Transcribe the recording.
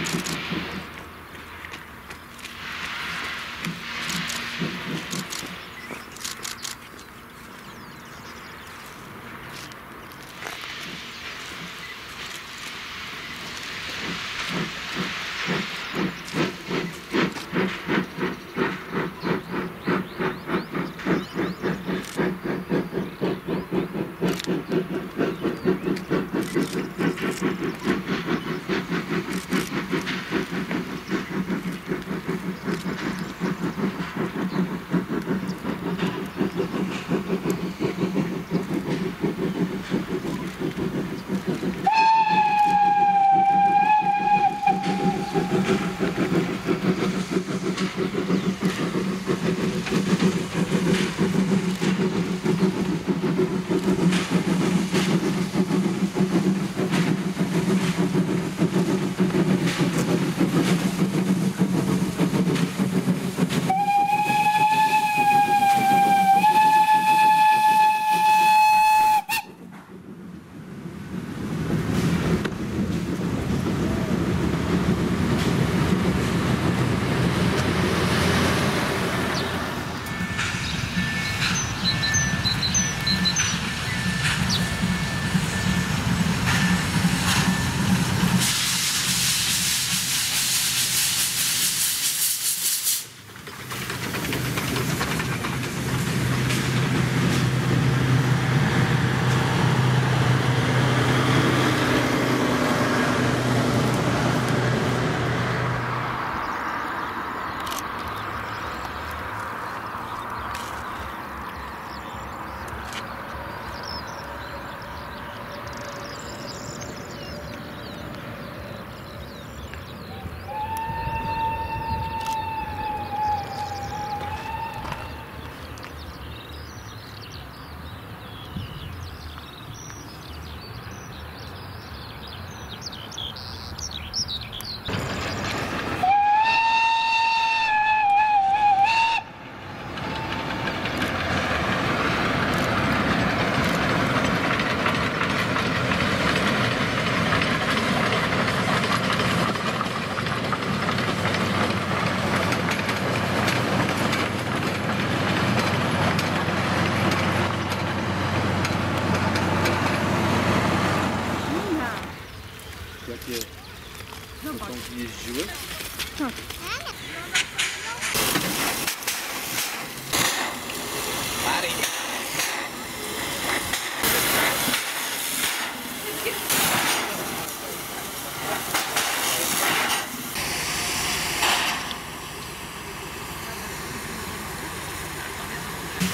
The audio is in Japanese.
フフフ。